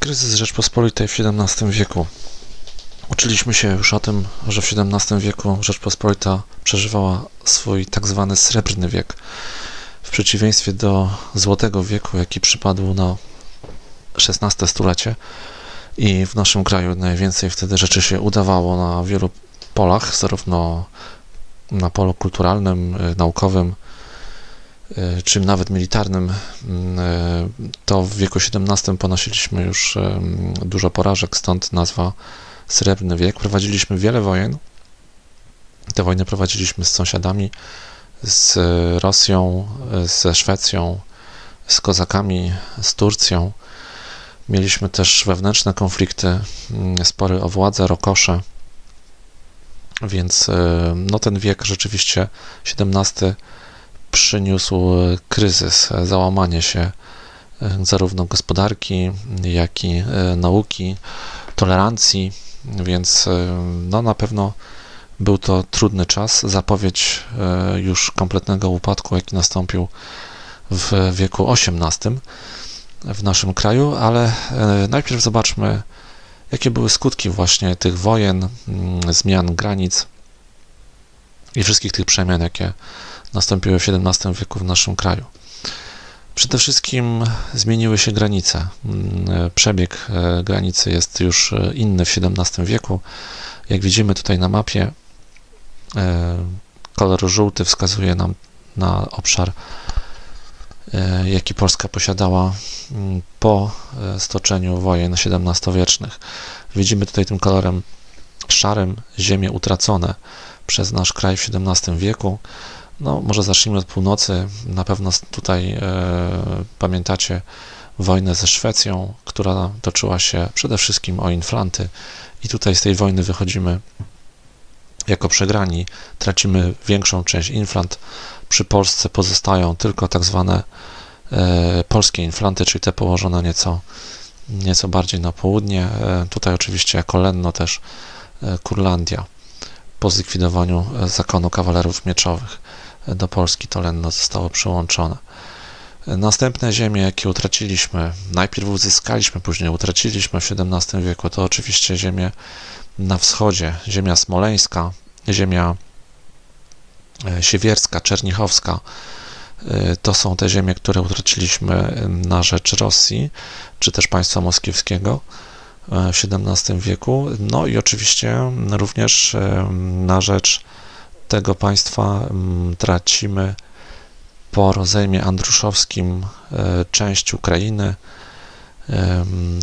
Kryzys Rzeczpospolitej w XVII wieku. Uczyliśmy się już o tym, że w XVII wieku Rzeczpospolita przeżywała swój tak zwany srebrny wiek. W przeciwieństwie do złotego wieku, jaki przypadł na XVI stulecie i w naszym kraju najwięcej wtedy rzeczy się udawało na wielu polach, zarówno na polu kulturalnym, naukowym, y, czy nawet militarnym, y, to w wieku XVII ponosiliśmy już dużo porażek, stąd nazwa Srebrny wiek. Prowadziliśmy wiele wojen. Te wojny prowadziliśmy z sąsiadami, z Rosją, ze Szwecją, z Kozakami, z Turcją. Mieliśmy też wewnętrzne konflikty, mm, spory o władzę, rokosze. Więc e, no, ten wiek rzeczywiście XVII przyniósł kryzys, załamanie się e, zarówno gospodarki, jak i e, nauki, tolerancji, więc no, na pewno był to trudny czas, zapowiedź już kompletnego upadku, jaki nastąpił w wieku XVIII w naszym kraju, ale najpierw zobaczmy, jakie były skutki właśnie tych wojen, mm, zmian granic i wszystkich tych przemian, jakie nastąpiły w XVII wieku w naszym kraju. Przede wszystkim zmieniły się granice. Mm, przebieg e, granicy jest już e, inny w XVII wieku. Jak widzimy tutaj na mapie, e, kolor żółty wskazuje nam na obszar jaki Polska posiadała mm, po stoczeniu wojen XVII-wiecznych. Widzimy tutaj tym kolorem szarym ziemie utracone przez nasz kraj w XVII wieku. No, może zacznijmy od północy. Na pewno tutaj e, pamiętacie wojnę ze Szwecją, która toczyła się przede wszystkim o inflanty, i tutaj z tej wojny wychodzimy jako przegrani. Tracimy większą część inflant, przy Polsce pozostają tylko tak zwane e, polskie inflanty, czyli te położone nieco, nieco bardziej na południe. E, tutaj oczywiście jako Lenno też e, Kurlandia. Po zlikwidowaniu zakonu kawalerów mieczowych do Polski to Lenno zostało przyłączone. Następne ziemie, jakie utraciliśmy, najpierw uzyskaliśmy, później utraciliśmy w XVII wieku, to oczywiście ziemie na wschodzie, ziemia smoleńska, ziemia E, siewierska, Czernichowska, e, to są te ziemie, które utraciliśmy na rzecz Rosji, czy też państwa moskiewskiego e, w XVII wieku. No i oczywiście również na rzecz tego państwa tracimy po rozejmie andruszowskim część Ukrainy.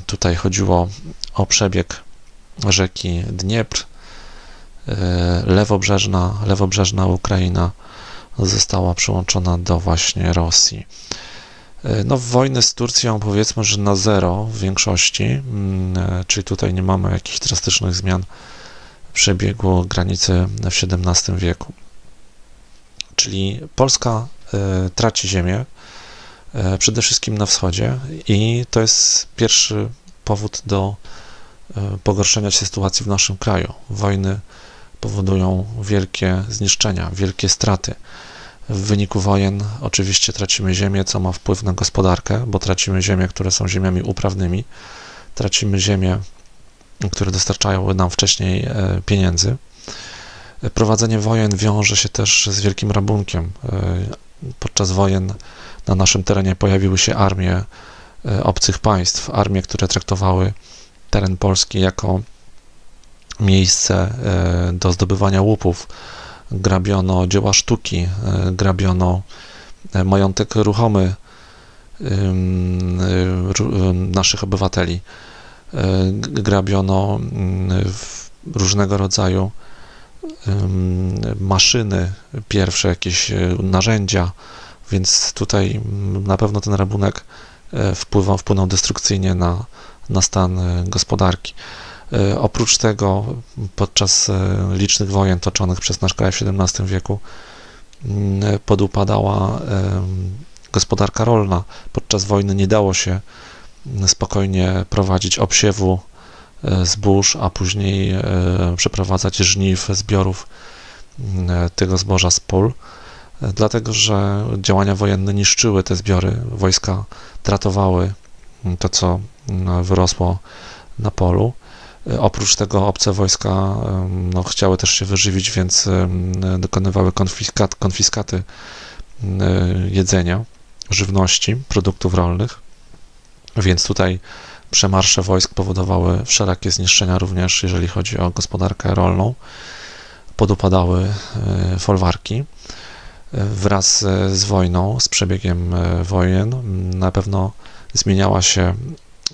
Tutaj chodziło o przebieg rzeki Dniepr, E, lewobrzeżna, lewobrzeżna Ukraina została przyłączona do właśnie Rosji. E, no, wojny z Turcją powiedzmy, że na zero w większości, mm, e, czyli tutaj nie mamy jakichś drastycznych zmian w przebiegu granicy w XVII wieku. Czyli Polska traci ziemię, przede wszystkim na wschodzie, i to jest pierwszy powód do pogorszenia się sytuacji w naszym kraju. Wojny powodują wielkie zniszczenia, wielkie straty. W wyniku wojen oczywiście tracimy ziemię, co ma wpływ na gospodarkę, bo tracimy ziemię, które są ziemiami uprawnymi, tracimy ziemię, które dostarczają nam wcześniej e, pieniędzy. Prowadzenie wojen wiąże się też z wielkim rabunkiem. E, podczas wojen na naszym terenie pojawiły się armie e, obcych państw, armie, które traktowały teren Polski jako miejsce do zdobywania łupów, grabiono dzieła sztuki, grabiono majątek ruchomy naszych obywateli, grabiono różnego rodzaju maszyny, pierwsze jakieś narzędzia, więc tutaj na pewno ten rabunek wpływał, wpłynął destrukcyjnie na, na stan gospodarki. E, oprócz tego, podczas e, licznych wojen toczonych przez nasz kraj w XVII wieku, mm, podupadała gospodarka rolna. Podczas wojny nie dało się spokojnie prowadzić obsiewu e, zbóż, a później przeprowadzać żniw, zbiorów mm, tego zboża z pól, dlatego że działania wojenne niszczyły te zbiory, wojska tratowały to, co wyrosło na polu. Oprócz tego obce wojska no, chciały też się wyżywić, więc dokonywały konfiskat, konfiskaty jedzenia, żywności, produktów rolnych. Więc tutaj przemarsze wojsk powodowały wszelakie zniszczenia, również jeżeli chodzi o gospodarkę rolną. Podupadały folwarki. Wraz z wojną, z przebiegiem wojen, na pewno zmieniała się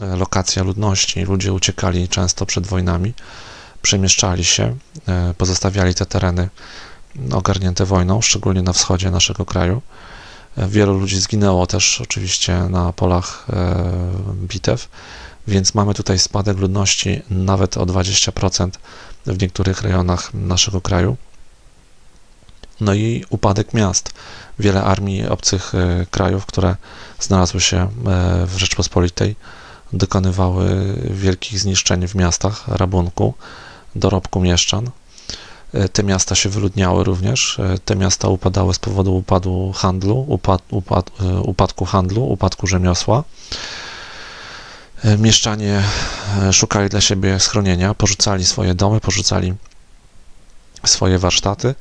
E, lokacja ludności. Ludzie uciekali często przed wojnami, przemieszczali się, e, pozostawiali te tereny ogarnięte wojną, szczególnie na wschodzie naszego kraju. E, wielu ludzi zginęło też oczywiście na polach bitew, więc mamy tutaj spadek ludności nawet o 20% w niektórych rejonach naszego kraju. No i upadek miast. Wiele armii obcych krajów, które znalazły się w Rzeczpospolitej, dokonywały wielkich zniszczeń w miastach, rabunku, dorobku mieszczan. E, te miasta się wyludniały również. E, te miasta upadały z powodu upadu handlu, upad, upad, e, upadku handlu, upadku rzemiosła. Mieszczanie szukali dla siebie schronienia, porzucali swoje domy, porzucali swoje warsztaty.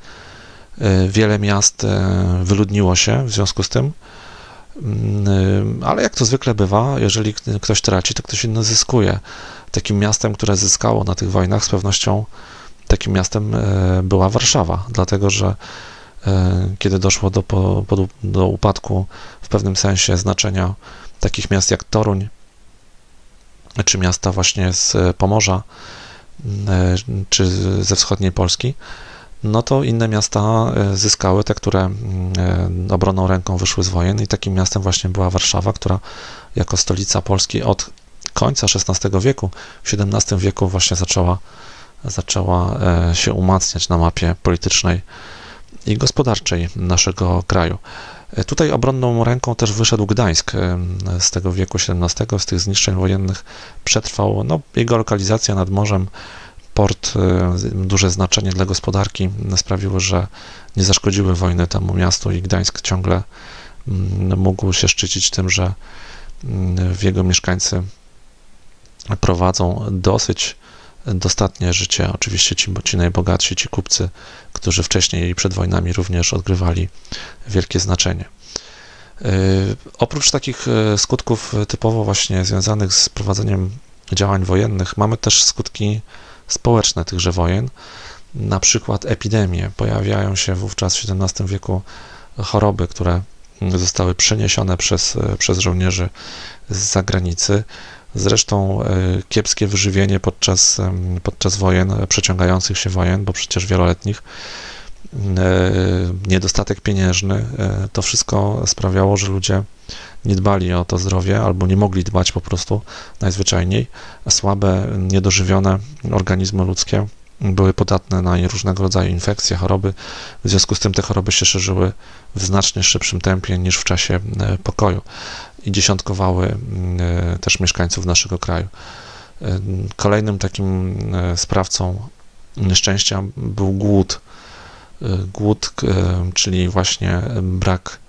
Wiele miast wyludniło się w związku z tym. Mm, ale jak to zwykle bywa, jeżeli ktoś traci, to ktoś inny zyskuje. Takim miastem, które zyskało na tych wojnach, z pewnością takim miastem e, była Warszawa, dlatego że e, kiedy doszło do, do upadku w pewnym sensie znaczenia takich miast jak Toruń, czy miasta właśnie z Pomorza, e, czy ze wschodniej Polski, no to inne miasta zyskały, te, które obronną ręką wyszły z wojen i takim miastem właśnie była Warszawa, która jako stolica Polski od końca XVI wieku, w XVII wieku właśnie zaczęła, zaczęła e, się umacniać na mapie politycznej i gospodarczej naszego kraju. Tutaj obronną ręką też wyszedł Gdańsk z tego wieku XVII, z tych zniszczeń wojennych przetrwał, no, jego lokalizacja nad morzem port, duże znaczenie dla gospodarki sprawiły, że nie zaszkodziły wojny temu miastu i Gdańsk ciągle mm, mógł się szczycić tym, że mm, w jego mieszkańcy prowadzą dosyć dostatnie życie. Oczywiście ci, ci najbogatsi, ci kupcy, którzy wcześniej i przed wojnami również odgrywali wielkie znaczenie. Y, oprócz takich y, skutków typowo właśnie związanych z prowadzeniem działań wojennych, mamy też skutki społeczne tychże wojen, na przykład epidemie. Pojawiają się wówczas w XVII wieku choroby, które zostały przeniesione przez, przez żołnierzy z zagranicy. Zresztą e, kiepskie wyżywienie podczas, podczas wojen, przeciągających się wojen, bo przecież wieloletnich, e, niedostatek pieniężny, e, to wszystko sprawiało, że ludzie nie dbali o to zdrowie albo nie mogli dbać po prostu najzwyczajniej. Słabe, niedożywione organizmy ludzkie były podatne na różnego rodzaju infekcje, choroby. W związku z tym te choroby się szerzyły w znacznie szybszym tempie niż w czasie e, pokoju i dziesiątkowały e, też mieszkańców naszego kraju. E, kolejnym takim sprawcą nieszczęścia był głód. Głód, czyli właśnie brak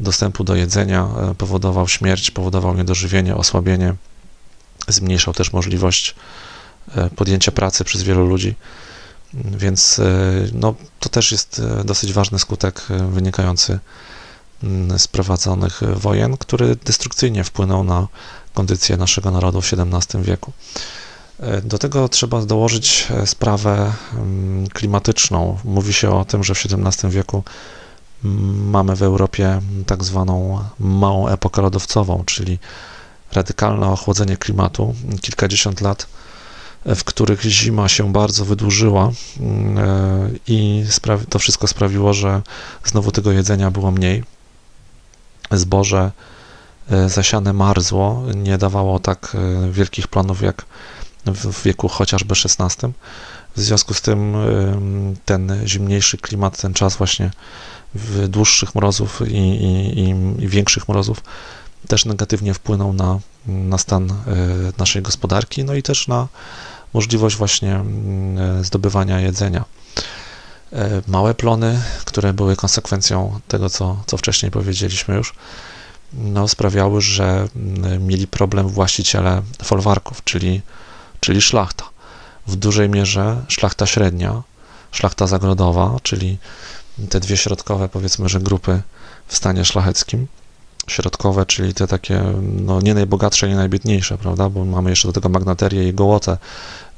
dostępu do jedzenia, powodował śmierć, powodował niedożywienie, osłabienie, zmniejszał też możliwość podjęcia pracy przez wielu ludzi. Więc e, no, to też jest dosyć ważny skutek wynikający mm, z prowadzonych wojen, który destrukcyjnie wpłynął na kondycję naszego narodu w XVII wieku. Do tego trzeba dołożyć sprawę mm, klimatyczną. Mówi się o tym, że w XVII wieku mamy w Europie tak zwaną małą epokę lodowcową, czyli radykalne ochłodzenie klimatu, kilkadziesiąt lat, w których zima się bardzo wydłużyła e, i to wszystko sprawiło, że znowu tego jedzenia było mniej. Zboże e, zasiane marzło, nie dawało tak e, wielkich planów jak w wieku chociażby XVI. W związku z tym ten zimniejszy klimat, ten czas właśnie dłuższych mrozów i, i, i większych mrozów też negatywnie wpłynął na, na stan naszej gospodarki, no i też na możliwość właśnie mm, zdobywania jedzenia. E, małe plony, które były konsekwencją tego, co, co wcześniej powiedzieliśmy już, no, sprawiały, że mm, mieli problem właściciele folwarków, czyli, czyli szlachta. W dużej mierze szlachta średnia, szlachta zagrodowa, czyli te dwie środkowe, powiedzmy, że grupy w stanie szlacheckim. Środkowe, czyli te takie, no nie najbogatsze, nie najbiedniejsze, prawda, bo mamy jeszcze do tego magnaterię i gołotę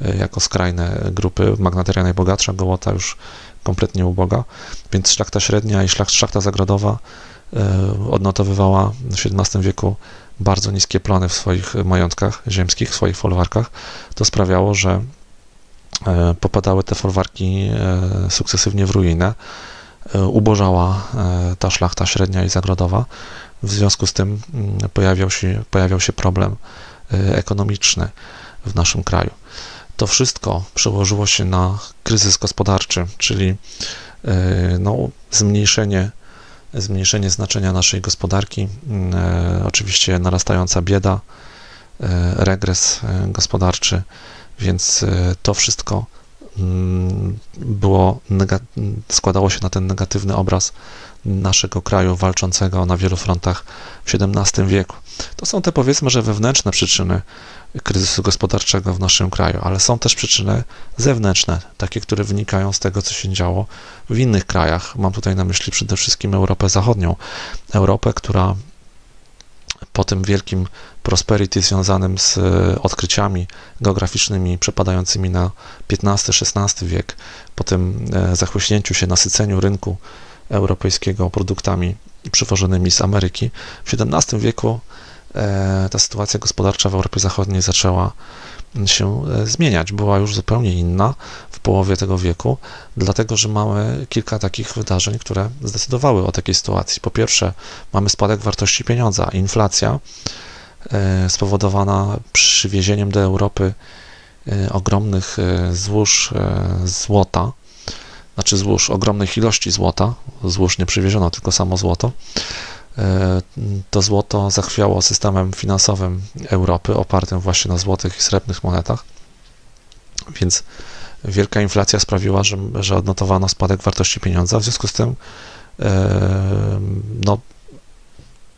y, jako skrajne grupy. Magnateria najbogatsza, gołota już kompletnie uboga, więc szlachta średnia i szlachta zagrodowa y, odnotowywała w XVII wieku bardzo niskie plony w swoich majątkach ziemskich, w swoich folwarkach. To sprawiało, że y, popadały te folwarki sukcesywnie w ruinę. Ubożała ta szlachta średnia i zagrodowa. W związku z tym mm, pojawiał się, pojawiał się problem e, ekonomiczny w naszym kraju. To wszystko przełożyło się na kryzys gospodarczy, czyli no, zmniejszenie, zmniejszenie znaczenia naszej gospodarki, mm, oczywiście narastająca bieda, regres gospodarczy, więc to wszystko Mm, było, składało się na ten negatywny obraz naszego kraju walczącego na wielu frontach w XVII wieku. To są te powiedzmy, że wewnętrzne przyczyny kryzysu gospodarczego w naszym kraju, ale są też przyczyny zewnętrzne, takie, które wynikają z tego, co się działo w innych krajach. Mam tutaj na myśli przede wszystkim Europę Zachodnią. Europę, która po tym wielkim prosperity związanym z e, odkryciami geograficznymi przepadającymi na XV-XVI wiek, po tym e, zachłyśnięciu się, nasyceniu rynku europejskiego produktami przywożonymi z Ameryki, w XVII wieku e, ta sytuacja gospodarcza w Europie Zachodniej zaczęła się zmieniać. Była już zupełnie inna w połowie tego wieku, dlatego że mamy kilka takich wydarzeń, które zdecydowały o takiej sytuacji. Po pierwsze, mamy spadek wartości pieniądza, inflacja e, spowodowana przywiezieniem do Europy e, ogromnych e, złóż złota, znaczy złóż ogromnych ilości złota, złóż nie przywieziono, tylko samo złoto, E, to złoto zachwiało systemem finansowym Europy, opartym właśnie na złotych i srebrnych monetach. Więc wielka inflacja sprawiła, że, że odnotowano spadek wartości pieniądza. W związku z tym e, no,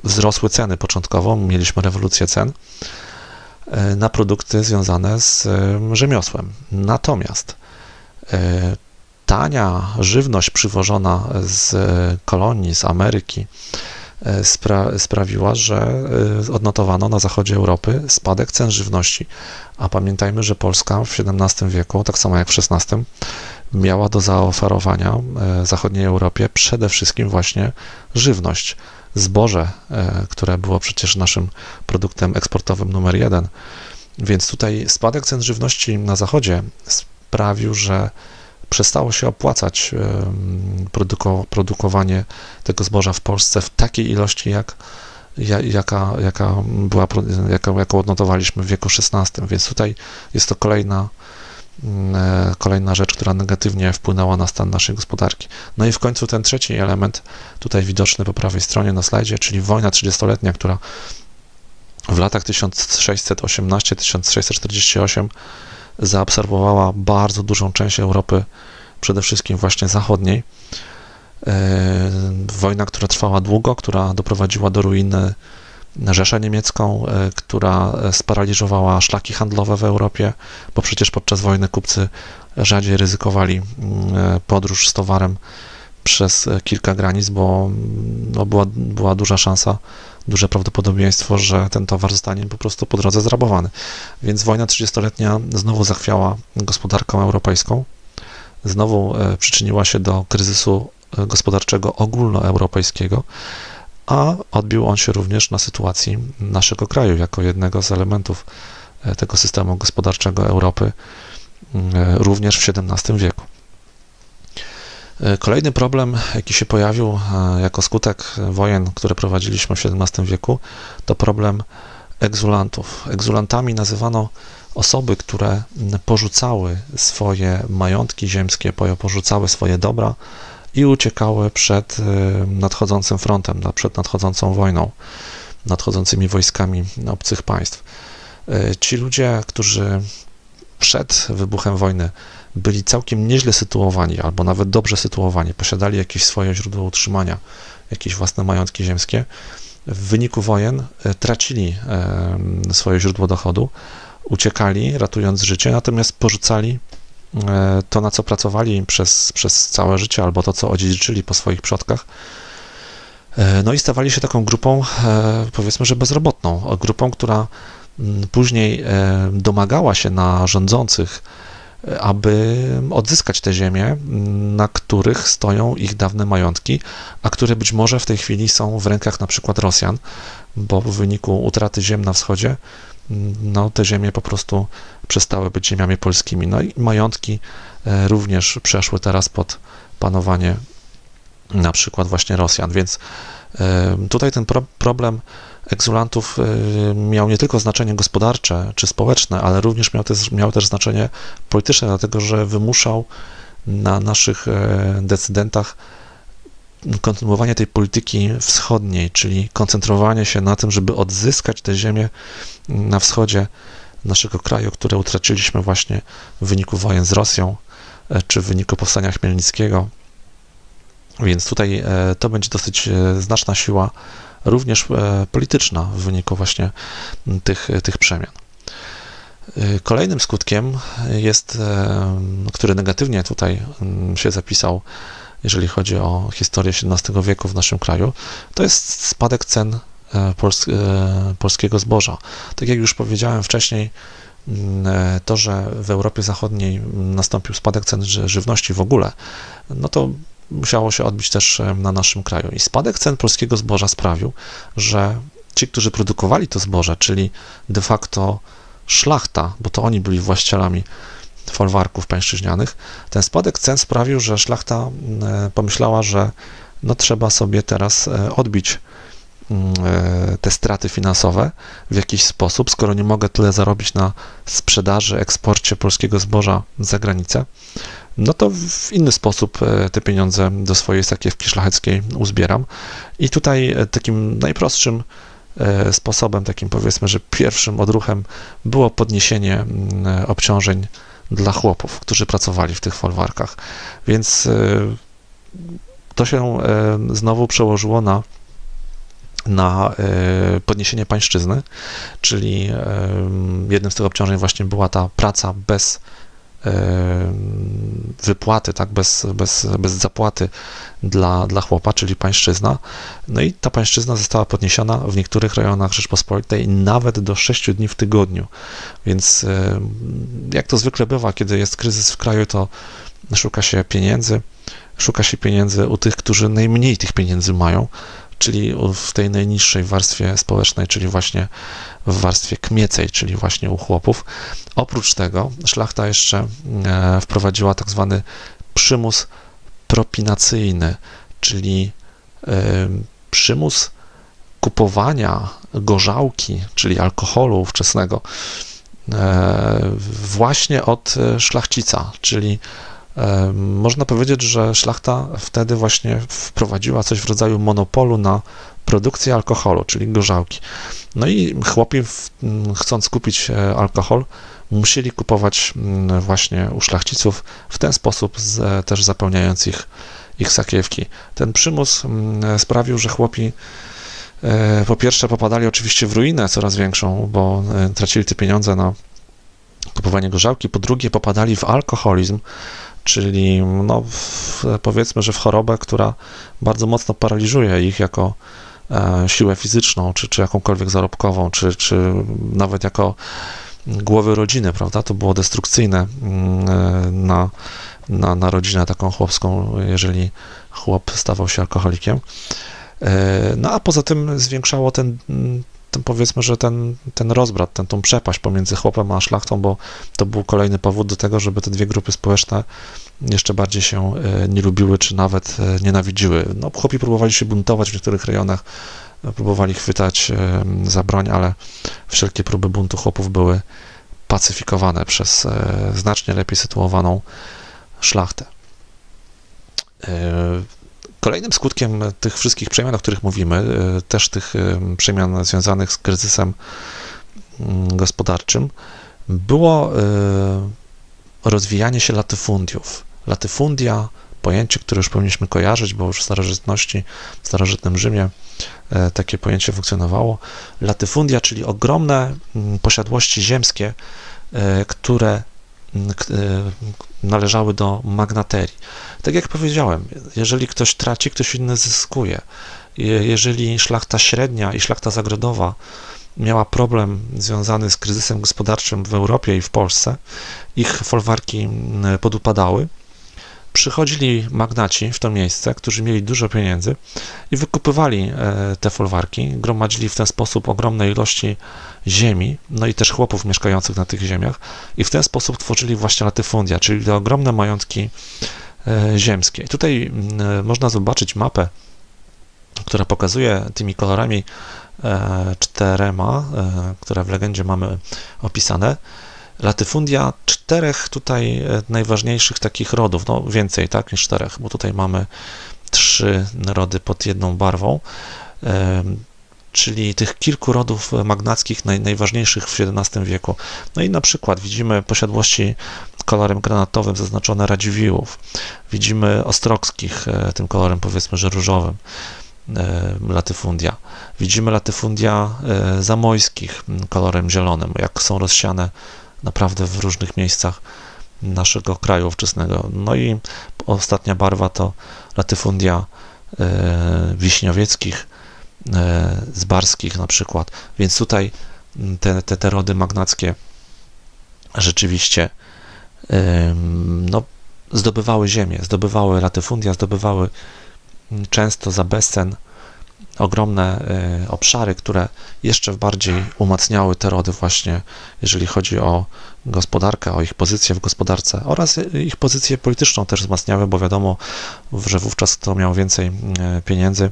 wzrosły ceny początkowo, mieliśmy rewolucję cen e, na produkty związane z rzemiosłem. Natomiast tania żywność przywożona z kolonii, z Ameryki, E, spra sprawiła, że e, odnotowano na zachodzie Europy spadek cen żywności. A pamiętajmy, że Polska w XVII wieku, tak samo jak w XVI, miała do zaoferowania e, zachodniej Europie przede wszystkim właśnie żywność, zboże, które było przecież naszym produktem eksportowym numer jeden. Więc tutaj spadek cen żywności na zachodzie sprawił, że przestało się opłacać produko, produkowanie tego zboża w Polsce w takiej ilości, jak, jaka, jaka była, jaką, jaką odnotowaliśmy w wieku XVI. Więc tutaj jest to kolejna, mm, e, kolejna rzecz, która negatywnie wpłynęła na stan naszej gospodarki. No i w końcu ten trzeci element, tutaj widoczny po prawej stronie na slajdzie, czyli wojna 30-letnia, która w latach 1618-1648 zaabsorbowała bardzo dużą część Europy, przede wszystkim właśnie zachodniej. E, wojna, która trwała długo, która doprowadziła do ruiny Rzeszę Niemiecką, e, która sparaliżowała szlaki handlowe w Europie, bo przecież podczas wojny kupcy rzadziej ryzykowali mm, e, podróż z towarem przez kilka granic, bo no, była, była duża szansa duże prawdopodobieństwo, że ten towar zostanie po prostu po drodze zrabowany. Więc wojna 30-letnia znowu zachwiała gospodarką europejską, znowu e, przyczyniła się do kryzysu e, gospodarczego ogólnoeuropejskiego, a odbił on się również na sytuacji naszego kraju jako jednego z elementów e, tego systemu gospodarczego Europy również w XVII wieku. Kolejny problem, jaki się pojawił e, jako skutek wojen, które prowadziliśmy w XVII wieku, to problem egzulantów. Egzulantami nazywano osoby, które porzucały swoje majątki ziemskie, porzucały swoje dobra i uciekały przed e, nadchodzącym frontem, przed nadchodzącą wojną, nadchodzącymi wojskami obcych państw. E, ci ludzie, którzy przed wybuchem wojny byli całkiem nieźle sytuowani, albo nawet dobrze sytuowani, posiadali jakieś swoje źródło utrzymania, jakieś własne majątki ziemskie, w wyniku wojen tracili swoje źródło dochodu, uciekali, ratując życie, natomiast porzucali to, na co pracowali przez, przez całe życie, albo to, co odziedziczyli po swoich przodkach. No i stawali się taką grupą, powiedzmy, że bezrobotną, grupą, która później domagała się na rządzących, aby odzyskać te ziemie, na których stoją ich dawne majątki, a które być może w tej chwili są w rękach na przykład Rosjan, bo w wyniku utraty ziem na wschodzie, no, te ziemie po prostu przestały być ziemiami polskimi. No i majątki e, również przeszły teraz pod panowanie na przykład właśnie Rosjan, więc e, tutaj ten pro problem egzulantów y, miał nie tylko znaczenie gospodarcze czy społeczne, ale również miał też, miał też znaczenie polityczne, dlatego że wymuszał na naszych e, decydentach kontynuowanie tej polityki wschodniej, czyli koncentrowanie się na tym, żeby odzyskać te ziemię na wschodzie naszego kraju, które utraciliśmy właśnie w wyniku wojen z Rosją e, czy w wyniku powstania Chmielnickiego. Więc tutaj e, to będzie dosyć znaczna siła również e, polityczna w wyniku właśnie tych, tych przemian. E, kolejnym skutkiem jest, e, który negatywnie tutaj się zapisał, jeżeli chodzi o historię XVII wieku w naszym kraju, to jest spadek cen pols polskiego zboża. Tak jak już powiedziałem wcześniej, to, że w Europie Zachodniej nastąpił spadek cen żywności w ogóle, no to musiało się odbić też na naszym kraju. I spadek cen polskiego zboża sprawił, że ci, którzy produkowali to zboże, czyli de facto szlachta, bo to oni byli właścicielami folwarków pańszczyźnianych, ten spadek cen sprawił, że szlachta pomyślała, że no trzeba sobie teraz e, odbić e, te straty finansowe w jakiś sposób, skoro nie mogę tyle zarobić na sprzedaży, eksporcie polskiego zboża za granicę, no to w inny sposób e, te pieniądze do swojej sakiewki szlacheckiej uzbieram. I tutaj e, takim najprostszym e, sposobem, takim powiedzmy, że pierwszym odruchem było podniesienie obciążeń dla chłopów, którzy pracowali w tych folwarkach. Więc to się znowu przełożyło na na podniesienie pańszczyzny, czyli jednym z tych obciążeń właśnie była ta praca bez wypłaty, tak, bez, bez, bez zapłaty dla, dla chłopa, czyli pańszczyzna. No i ta pańszczyzna została podniesiona w niektórych rejonach Rzeczpospolitej nawet do 6 dni w tygodniu. Więc jak to zwykle bywa, kiedy jest kryzys w kraju, to szuka się pieniędzy, szuka się pieniędzy u tych, którzy najmniej tych pieniędzy mają, czyli w tej najniższej warstwie społecznej, czyli właśnie w warstwie kmiecej, czyli właśnie u chłopów. Oprócz tego szlachta jeszcze e, wprowadziła tak zwany przymus propinacyjny, czyli e, przymus kupowania gorzałki, czyli alkoholu ówczesnego, e, właśnie od szlachcica, czyli można powiedzieć, że szlachta wtedy właśnie wprowadziła coś w rodzaju monopolu na produkcję alkoholu, czyli gorzałki. No i chłopi, chcąc kupić e, alkohol, musieli kupować właśnie u szlachciców, w ten sposób też zapełniając ich, ich sakiewki. Ten przymus sprawił, że chłopi e, po pierwsze popadali oczywiście w ruinę coraz większą, bo e, tracili te pieniądze na kupowanie gorzałki, po drugie popadali w alkoholizm, czyli no, w, powiedzmy, że w chorobę, która bardzo mocno paraliżuje ich jako e, siłę fizyczną, czy, czy jakąkolwiek zarobkową, czy, czy nawet jako głowy rodziny, prawda? To było destrukcyjne mm, e, na, na, na rodzinę taką chłopską, jeżeli chłop stawał się alkoholikiem. E, no a poza tym zwiększało ten ten powiedzmy, że ten, ten rozbrat, ten, tą przepaść pomiędzy chłopem a szlachtą, bo to był kolejny powód do tego, żeby te dwie grupy społeczne jeszcze bardziej się e, nie lubiły, czy nawet e, nienawidziły. No, chłopi próbowali się buntować w niektórych rejonach, e, próbowali chwytać za broń, ale wszelkie próby buntu chłopów były pacyfikowane przez znacznie lepiej sytuowaną szlachtę. Kolejnym skutkiem tych wszystkich przemian, o których mówimy, e, też tych e, przemian związanych z kryzysem mm, gospodarczym, było e, rozwijanie się latyfundiów. Latyfundia pojęcie, które już powinniśmy kojarzyć, bo już w starożytności, w starożytnym Rzymie takie pojęcie funkcjonowało. Latyfundia, czyli ogromne mm, posiadłości ziemskie, które mm, należały do magnaterii. Tak jak powiedziałem, jeżeli ktoś traci, ktoś inny zyskuje. Jeżeli szlachta średnia i szlachta zagrodowa miała problem związany z kryzysem gospodarczym w Europie i w Polsce, ich folwarki podupadały, przychodzili magnaci w to miejsce, którzy mieli dużo pieniędzy i wykupywali e, te folwarki, gromadzili w ten sposób ogromne ilości ziemi, no i też chłopów mieszkających na tych ziemiach i w ten sposób tworzyli właśnie latyfundia, czyli te ogromne majątki e, ziemskie. Tutaj mm, można zobaczyć mapę, która pokazuje tymi kolorami e, czterema, które w legendzie mamy opisane, latyfundia czterech tutaj e, najważniejszych takich rodów, no więcej, tak, niż czterech, bo tutaj mamy trzy rody pod jedną barwą, czyli tych kilku rodów magnackich naj, najważniejszych w XVII wieku. No i na przykład widzimy posiadłości kolorem granatowym zaznaczone Radziwiłłów, widzimy Ostrockich e, tym kolorem powiedzmy, że różowym, e, latyfundia. Widzimy latyfundia zamojskich kolorem zielonym, jak są rozsiane naprawdę w różnych miejscach naszego kraju ówczesnego. No i ostatnia barwa to latyfundia e, wiśniowieckich, e, zbarskich na przykład. Więc tutaj te, te, te rody magnackie rzeczywiście e, no, zdobywały ziemię, zdobywały latyfundia, zdobywały często za bezcen ogromne y, obszary, które jeszcze bardziej umacniały te rody właśnie, jeżeli chodzi o gospodarkę, o ich pozycję w gospodarce oraz ich pozycję polityczną też wzmacniały, bo wiadomo, że wówczas kto miał więcej y, pieniędzy,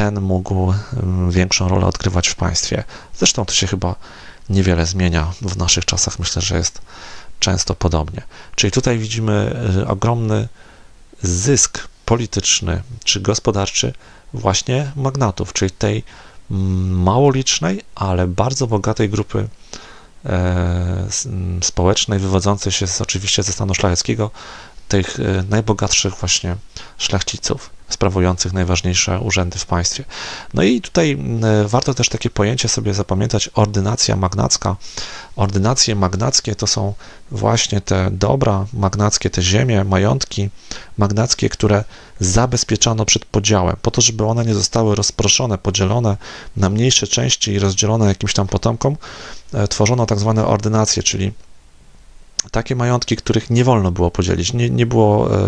ten mógł y, większą rolę odgrywać w państwie. Zresztą to się chyba niewiele zmienia w naszych czasach. Myślę, że jest często podobnie. Czyli tutaj widzimy ogromny zysk polityczny czy gospodarczy właśnie magnatów, czyli tej mało licznej, ale bardzo bogatej grupy e, społecznej, wywodzącej się z, oczywiście ze stanu szlacheckiego, tych e, najbogatszych właśnie szlachciców sprawujących najważniejsze urzędy w państwie. No i tutaj warto też takie pojęcie sobie zapamiętać, ordynacja magnacka. Ordynacje magnackie to są właśnie te dobra magnackie, te ziemie, majątki magnackie, które zabezpieczano przed podziałem, po to, żeby one nie zostały rozproszone, podzielone na mniejsze części i rozdzielone jakimś tam potomkom, e, tworzono tak zwane ordynacje, czyli takie majątki, których nie wolno było podzielić. Nie, nie było e,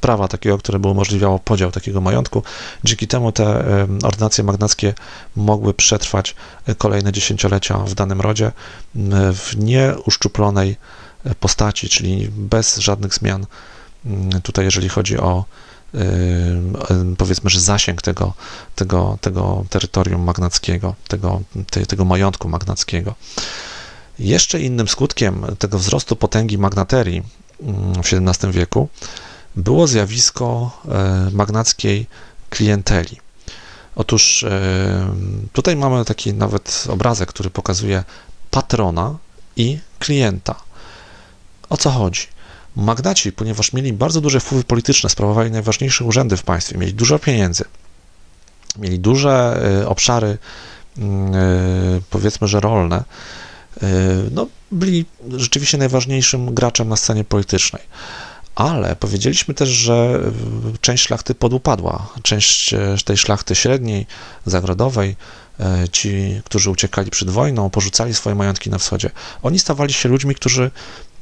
prawa takiego, które by umożliwiało podział takiego majątku. Dzięki temu te e, ordynacje magnackie mogły przetrwać e, kolejne dziesięciolecia w danym rodzie w nieuszczuplonej postaci, czyli bez żadnych zmian. Tutaj, jeżeli chodzi o powiedzmy, że zasięg tego, tego, tego terytorium magnackiego, tego, te, tego majątku magnackiego. Jeszcze innym skutkiem tego wzrostu potęgi magnaterii mm, w XVII wieku było zjawisko e, magnackiej klienteli. Otóż e, tutaj mamy taki nawet obrazek, który pokazuje patrona i klienta. O co chodzi? Magnaci, ponieważ mieli bardzo duże wpływy polityczne, sprawowali najważniejsze urzędy w państwie, mieli dużo pieniędzy, mieli duże e, obszary, mm, powiedzmy, że rolne, no, byli rzeczywiście najważniejszym graczem na scenie politycznej. Ale powiedzieliśmy też, że część szlachty podupadła. Część e, tej szlachty średniej, zagrodowej, e, ci, którzy uciekali przed wojną, porzucali swoje majątki na wschodzie. Oni stawali się ludźmi, którzy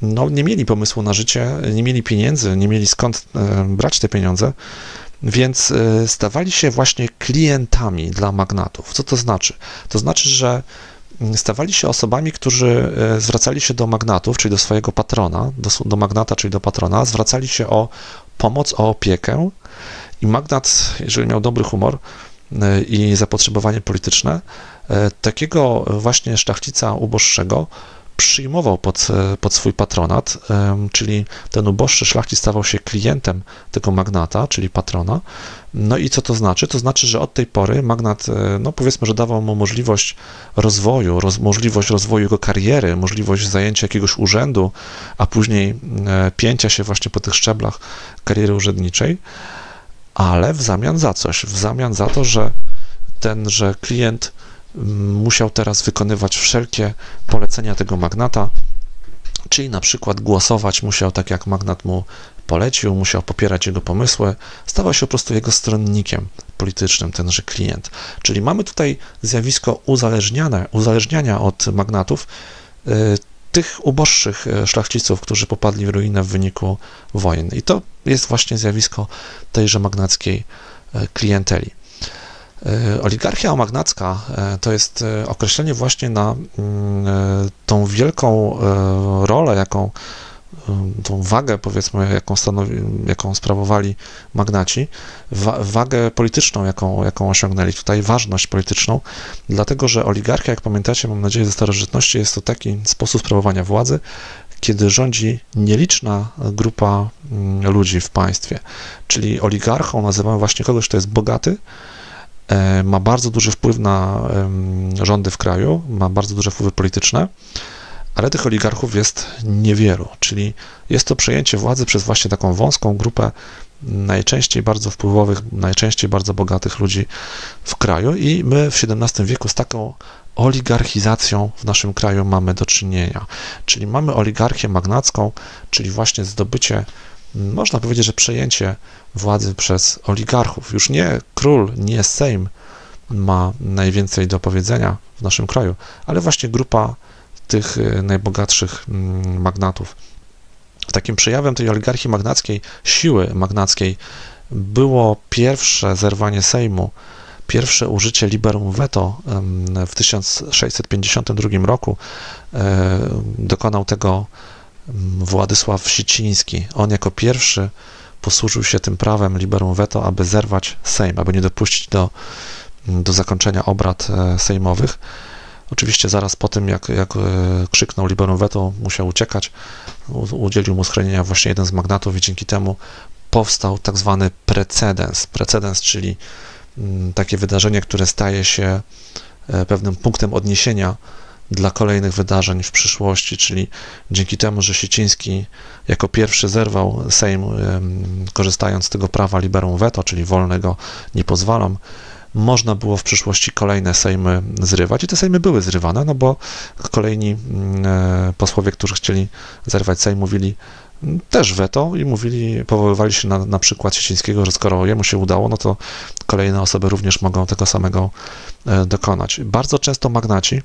no, nie mieli pomysłu na życie, nie mieli pieniędzy, nie mieli skąd brać te pieniądze, więc stawali się właśnie klientami dla magnatów. Co to znaczy? To znaczy, że stawali się osobami, którzy e, zwracali się do magnatów, czyli do swojego patrona, do, do magnata, czyli do patrona, zwracali się o pomoc, o opiekę. I magnat, jeżeli miał dobry humor e, i zapotrzebowanie polityczne, e, takiego właśnie szlachcica uboższego przyjmował pod, pod swój patronat, czyli ten uboższy szlachcic stawał się klientem tego magnata, czyli patrona. No i co to znaczy? To znaczy, że od tej pory magnat, e, no powiedzmy, że dawał mu możliwość rozwoju, roz, możliwość rozwoju jego kariery, możliwość zajęcia jakiegoś urzędu, a później e, pięcia się właśnie po tych szczeblach kariery urzędniczej, ale w zamian za coś, w zamian za to, że tenże klient musiał teraz wykonywać wszelkie polecenia tego magnata, czyli na przykład głosować musiał tak, jak magnat mu polecił, musiał popierać jego pomysły, stawał się po prostu jego stronnikiem politycznym, tenże klient. Czyli mamy tutaj zjawisko uzależniania, uzależniania od magnatów y, tych uboższych y, szlachciców, którzy popadli w ruinę w wyniku wojen. I to jest właśnie zjawisko tejże magnackiej y, klienteli. E, oligarchia magnacka e, to jest e, określenie właśnie na mm, tą wielką rolę, jaką tą wagę, powiedzmy, jaką, stanowi, jaką sprawowali magnaci, wa wagę polityczną, jaką, jaką osiągnęli tutaj, ważność polityczną, dlatego że oligarchia, jak pamiętacie, mam nadzieję, ze starożytności, jest to taki sposób sprawowania władzy, kiedy rządzi nieliczna grupa mm, ludzi w państwie. Czyli oligarchą nazywamy właśnie kogoś, kto jest bogaty, ma bardzo duży wpływ na rządy w kraju, ma bardzo duże wpływy polityczne, ale tych oligarchów jest niewielu, czyli jest to przejęcie władzy przez właśnie taką wąską grupę najczęściej bardzo wpływowych, najczęściej bardzo bogatych ludzi w kraju i my w XVII wieku z taką oligarchizacją w naszym kraju mamy do czynienia. Czyli mamy oligarchię magnacką, czyli właśnie zdobycie można powiedzieć, że przejęcie władzy przez oligarchów. Już nie król, nie Sejm ma najwięcej do powiedzenia w naszym kraju, ale właśnie grupa tych y, najbogatszych mm, magnatów. Takim przejawem tej oligarchii magnackiej, siły magnackiej było pierwsze zerwanie Sejmu, pierwsze użycie liberum veto w 1652 roku. E, dokonał tego Władysław Siciński. On jako pierwszy posłużył się tym prawem liberum veto, aby zerwać Sejm, aby nie dopuścić do, do zakończenia obrad e, sejmowych. Oczywiście zaraz po tym, jak, jak e, krzyknął liberum veto, musiał uciekać. Udzielił mu schronienia właśnie jeden z magnatów i dzięki temu powstał tak zwany precedens. Precedens, czyli mm, takie wydarzenie, które staje się e, pewnym punktem odniesienia dla kolejnych wydarzeń w przyszłości, czyli dzięki temu, że Siciński jako pierwszy zerwał Sejm, korzystając z tego prawa liberum veto, czyli wolnego nie pozwalam, można było w przyszłości kolejne sejmy zrywać i te sejmy były zrywane, no bo kolejni mm, e, posłowie, którzy chcieli zerwać sejm, mówili też weto i mówili, powoływali się na, na przykład Sicińskiego, że skoro jemu się udało, no to kolejne osoby również mogą tego samego e, dokonać. Bardzo często magnaci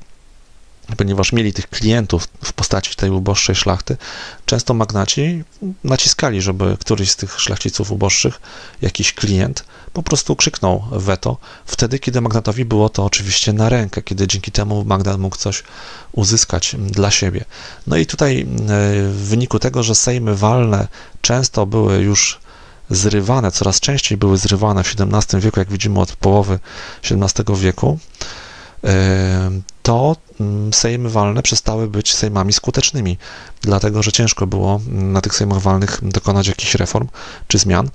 ponieważ mieli tych klientów w postaci tej uboższej szlachty, często magnaci naciskali, żeby któryś z tych szlachciców uboższych, jakiś klient, po prostu krzyknął weto, wtedy, kiedy magnatowi było to oczywiście na rękę, kiedy dzięki temu magnat mógł coś uzyskać dla siebie. No i tutaj e, w wyniku tego, że sejmy walne często były już zrywane, coraz częściej były zrywane w XVII wieku, jak widzimy od połowy XVII wieku, to mm, sejmy walne przestały być sejmami skutecznymi, dlatego że ciężko było na tych sejmach walnych dokonać jakichś reform czy zmian,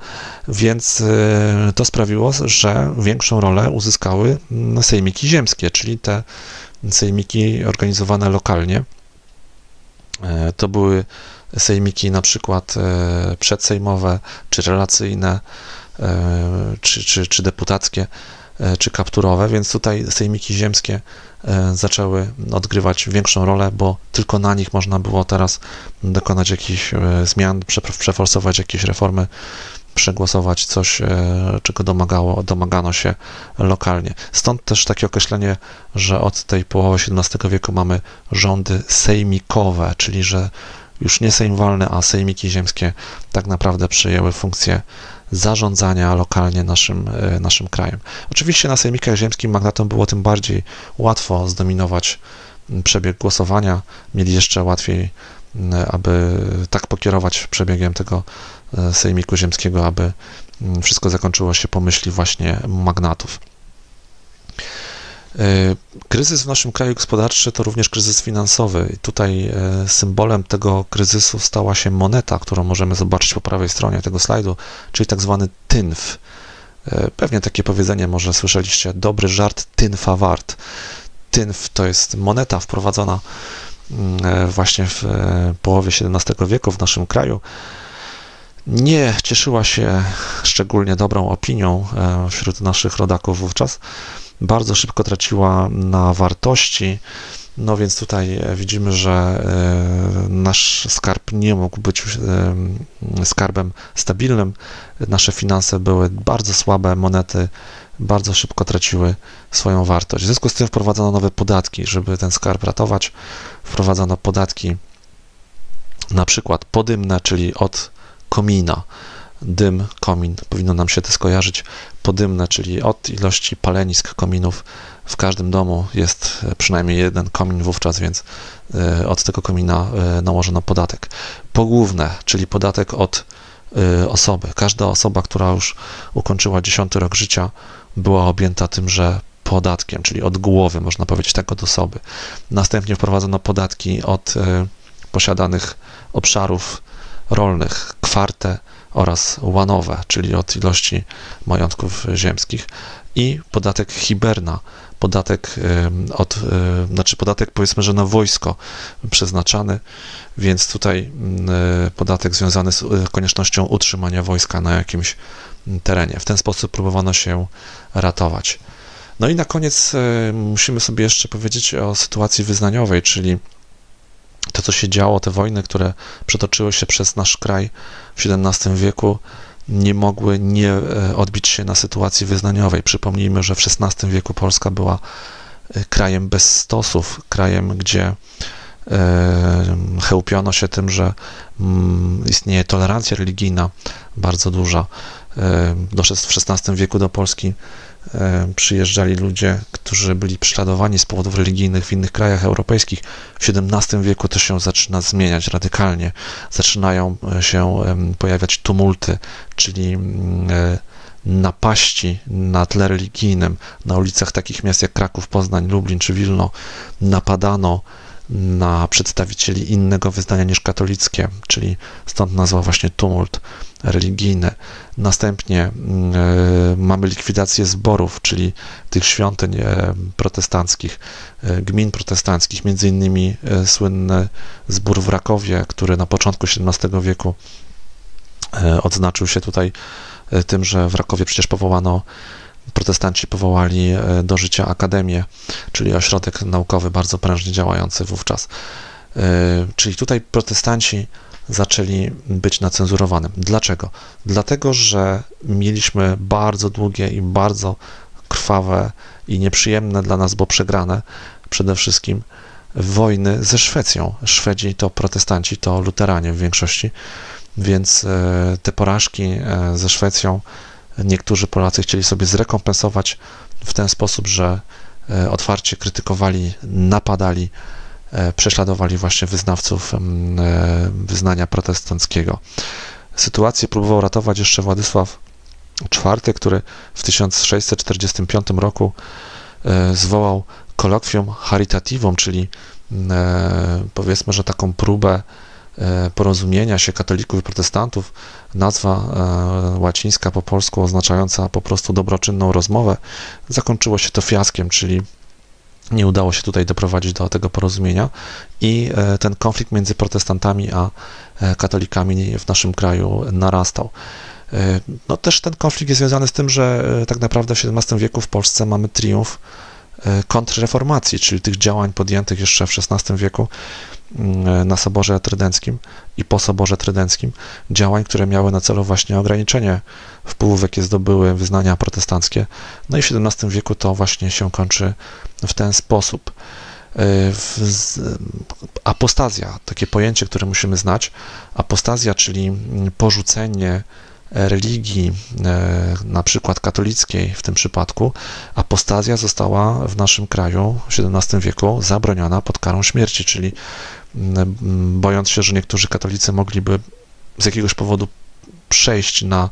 więc e, to sprawiło, że większą rolę uzyskały mm, sejmiki ziemskie, czyli te sejmiki organizowane lokalnie. E, to były sejmiki na przykład e, przedsejmowe, czy relacyjne, czy, czy, czy deputackie E, czy kapturowe, więc tutaj sejmiki ziemskie e, zaczęły odgrywać większą rolę, bo tylko na nich można było teraz dokonać jakichś e, zmian, przeforsować jakieś reformy, przegłosować coś, czego domagało, domagano się lokalnie. Stąd też takie określenie, że od tej połowy XVII wieku mamy rządy sejmikowe, czyli że już nie sejm walny, a sejmiki ziemskie tak naprawdę przyjęły funkcję zarządzania lokalnie naszym, e, naszym krajem. Oczywiście na sejmikach ziemskim magnatom było tym bardziej łatwo zdominować przebieg głosowania, mieli jeszcze łatwiej, aby tak pokierować przebiegiem tego e, sejmiku ziemskiego, aby wszystko zakończyło się po myśli właśnie magnatów. Kryzys w naszym kraju gospodarczy to również kryzys finansowy. I tutaj symbolem tego kryzysu stała się moneta, którą możemy zobaczyć po prawej stronie tego slajdu, czyli tak zwany tynf. Pewnie takie powiedzenie może słyszeliście, dobry żart tynfa wart. Tynf to jest moneta wprowadzona mm, właśnie w połowie XVII wieku w naszym kraju nie cieszyła się szczególnie dobrą opinią e, wśród naszych rodaków wówczas. Bardzo szybko traciła na wartości. No więc tutaj e, widzimy, że e, nasz skarb nie mógł być skarbem stabilnym. Nasze finanse były bardzo słabe, monety bardzo szybko traciły swoją wartość. W związku z tym wprowadzono nowe podatki, żeby ten skarb ratować. Wprowadzono podatki na przykład podymne, czyli od komina. Dym, komin, powinno nam się to skojarzyć. Podymne, czyli od ilości palenisk kominów w każdym domu jest przynajmniej jeden komin wówczas, więc e, od tego komina e, nałożono podatek. Pogłówne, czyli podatek od e, osoby. Każda osoba, która już ukończyła 10 rok życia, była objęta tymże podatkiem, czyli od głowy, można powiedzieć, tak od osoby. Następnie wprowadzono podatki od posiadanych obszarów rolnych, kwarte oraz łanowe, czyli od ilości majątków ziemskich i podatek hiberna, podatek od, znaczy podatek powiedzmy, że na wojsko przeznaczany, więc tutaj podatek związany z koniecznością utrzymania wojska na jakimś terenie. W ten sposób próbowano się ratować. No i na koniec musimy sobie jeszcze powiedzieć o sytuacji wyznaniowej, czyli to, co się działo, te wojny, które przetoczyły się przez nasz kraj w XVII wieku, nie mogły nie e, odbić się na sytuacji wyznaniowej. Przypomnijmy, że w XVI wieku Polska była e, krajem bez stosów, krajem, gdzie e, chełpiono się tym, że mm, istnieje tolerancja religijna bardzo duża. Doszedł w XVI wieku do Polski przyjeżdżali ludzie, którzy byli prześladowani z powodów religijnych w innych krajach europejskich. W XVII wieku to się zaczyna zmieniać radykalnie. Zaczynają e, się pojawiać tumulty, czyli mm, e, napaści na tle religijnym. Na ulicach takich miast jak Kraków, Poznań, Lublin czy Wilno napadano na przedstawicieli innego wyznania niż katolickie, czyli stąd nazwa właśnie tumult religijny. Następnie e, mamy likwidację zborów, czyli tych świątyń e, protestanckich, e, gmin protestanckich, między innymi słynny zbór w Rakowie, który na początku XVII wieku odznaczył się tutaj tym, że w Rakowie przecież powołano protestanci powołali do życia akademię, czyli ośrodek naukowy bardzo prężnie działający wówczas. Czyli tutaj protestanci zaczęli być nacenzurowanym. Dlaczego? Dlatego, że mieliśmy bardzo długie i bardzo krwawe i nieprzyjemne dla nas, bo przegrane przede wszystkim wojny ze Szwecją. Szwedzi to protestanci, to luteranie w większości, więc e, te porażki e, ze Szwecją niektórzy Polacy chcieli sobie zrekompensować w ten sposób, że e, otwarcie krytykowali, napadali E, prześladowali właśnie wyznawców e, wyznania protestanckiego. Sytuację próbował ratować jeszcze Władysław IV, który w 1645 roku zwołał kolokwium charitativum, czyli powiedzmy, że taką próbę porozumienia się katolików i protestantów, nazwa łacińska po polsku oznaczająca po prostu dobroczynną rozmowę, zakończyło się to fiaskiem, czyli nie udało się tutaj doprowadzić do tego porozumienia. I e, ten konflikt między protestantami a e, katolikami w naszym kraju narastał. E, no też ten konflikt jest związany z tym, że tak naprawdę w XVII wieku w Polsce mamy triumf kontrreformacji, czyli tych działań podjętych jeszcze w XVI wieku na Soborze Trydenckim i po Soborze Trydenckim, działań, które miały na celu właśnie ograniczenie wpływów, jakie zdobyły wyznania protestanckie. No i w XVII wieku to właśnie się kończy w ten sposób. E, apostazja, takie pojęcie, które musimy znać. Apostazja, czyli porzucenie religii, e, na przykład katolickiej w tym przypadku, apostazja została w naszym kraju w XVII wieku zabroniona pod karą śmierci, czyli bojąc się, że niektórzy katolicy mogliby z jakiegoś powodu przejść na,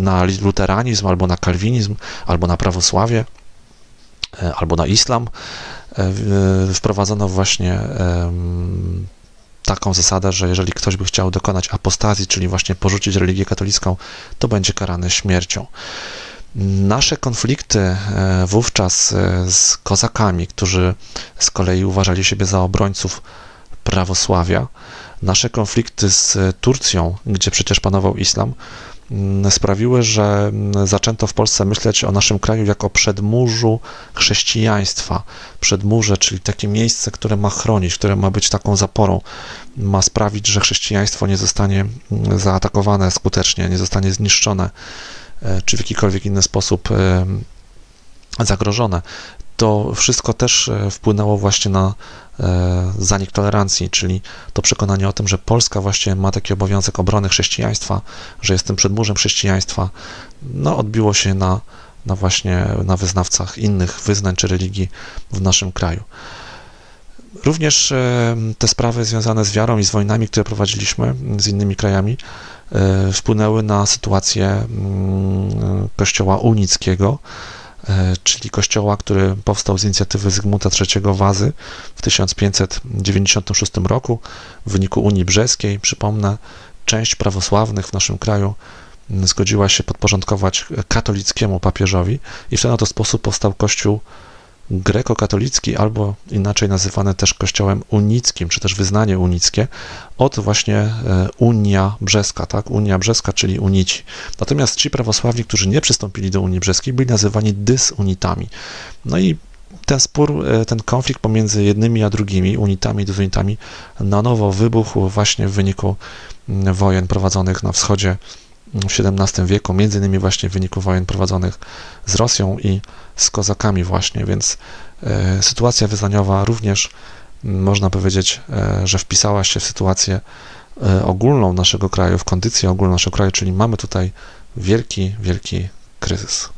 na luteranizm albo na kalwinizm, albo na prawosławie, albo na islam, wprowadzono właśnie taką zasadę, że jeżeli ktoś by chciał dokonać apostazji, czyli właśnie porzucić religię katolicką, to będzie karany śmiercią. Nasze konflikty e, wówczas e, z kozakami, którzy z kolei uważali siebie za obrońców prawosławia, nasze konflikty z Turcją, gdzie przecież panował islam, mm, sprawiły, że mm, zaczęto w Polsce myśleć o naszym kraju jako przedmurzu chrześcijaństwa. Przedmurze, czyli takie miejsce, które ma chronić, które ma być taką zaporą, ma sprawić, że chrześcijaństwo nie zostanie mm, zaatakowane skutecznie, nie zostanie zniszczone czy w jakikolwiek inny sposób e, zagrożone, to wszystko też e, wpłynęło właśnie na zanik tolerancji, czyli to przekonanie o tym, że Polska właśnie ma taki obowiązek obrony chrześcijaństwa, że jest tym przedmurzem chrześcijaństwa, no odbiło się na, na właśnie na wyznawcach innych wyznań czy religii w naszym kraju. Również te sprawy związane z wiarą i z wojnami, które prowadziliśmy z innymi krajami, E, wpłynęły na sytuację mm, kościoła unickiego, e, czyli kościoła, który powstał z inicjatywy Zygmunta III Wazy w 1596 roku w wyniku Unii Brzeskiej. Przypomnę, część prawosławnych w naszym kraju zgodziła się podporządkować katolickiemu papieżowi i w ten oto sposób powstał kościół grekokatolicki, albo inaczej nazywany też kościołem unickim, czy też wyznanie unickie, od właśnie e, Unia Brzeska, tak? Unia Brzeska, czyli unici. Natomiast ci prawosławni, którzy nie przystąpili do Unii Brzeskiej, byli nazywani dysunitami. No i ten spór, e, ten konflikt pomiędzy jednymi a drugimi, unitami i dysunitami, na nowo wybuchł właśnie w wyniku mm, wojen prowadzonych na wschodzie w XVII wieku, między innymi właśnie w wyniku wojen prowadzonych z Rosją i z kozakami właśnie, więc e, sytuacja wyznaniowa również można powiedzieć, e, że wpisała się w sytuację e, ogólną naszego kraju, w kondycję ogólną naszego kraju, czyli mamy tutaj wielki, wielki kryzys.